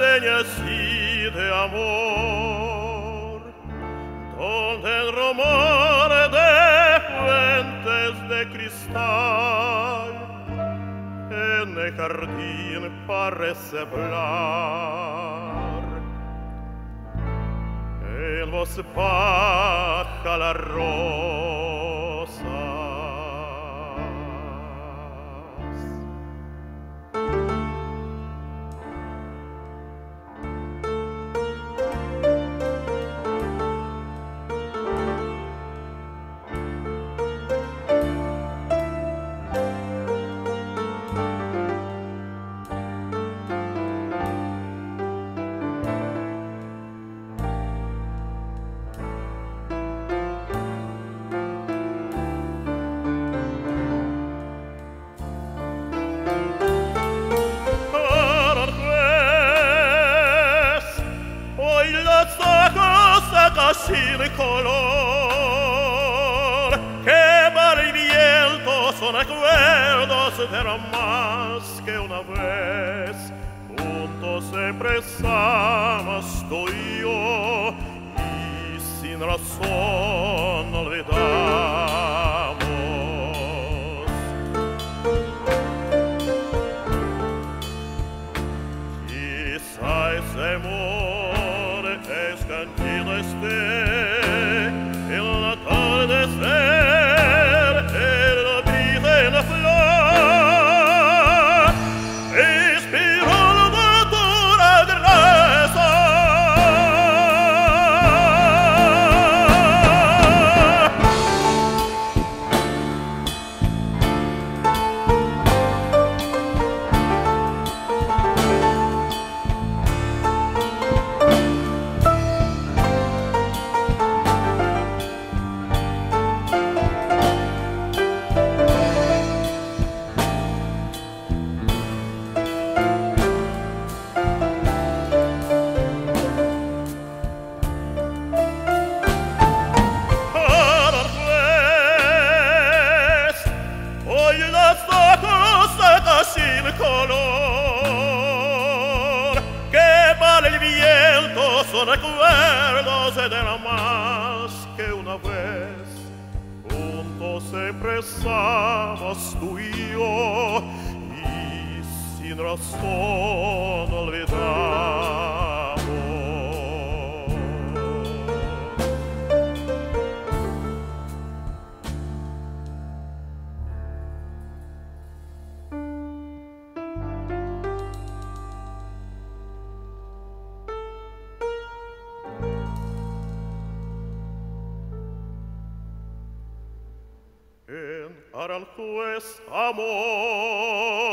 enseña así de amor, donde el rumor de fuentes de cristal en el jardín parece hablar. En voz baja la rosa, sin color Que para el viento son recuerdos de no más que una vez. Juntos empresamos tú y yo Y sin razón que para el viento son recuerdos de no más que una vez. Juntos empresamos tú y yo, y sin razón olvidamos. al tues amor.